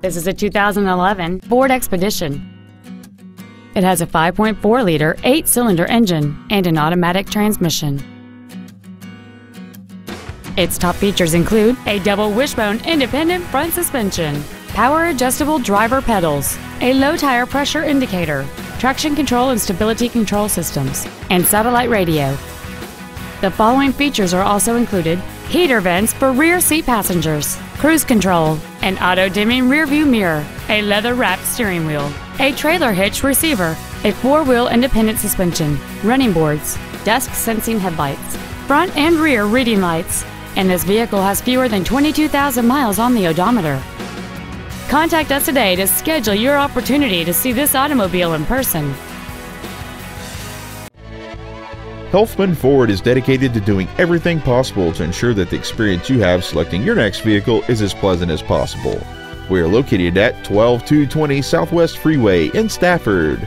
This is a 2011 Ford Expedition. It has a 5.4-liter, eight-cylinder engine and an automatic transmission. Its top features include a double wishbone independent front suspension, power adjustable driver pedals, a low tire pressure indicator, traction control and stability control systems, and satellite radio. The following features are also included heater vents for rear seat passengers, cruise control, an auto dimming rear view mirror, a leather wrapped steering wheel, a trailer hitch receiver, a four wheel independent suspension, running boards, dusk sensing headlights, front and rear reading lights, and this vehicle has fewer than 22,000 miles on the odometer. Contact us today to schedule your opportunity to see this automobile in person. Helfman Ford is dedicated to doing everything possible to ensure that the experience you have selecting your next vehicle is as pleasant as possible. We are located at 12220 Southwest Freeway in Stafford.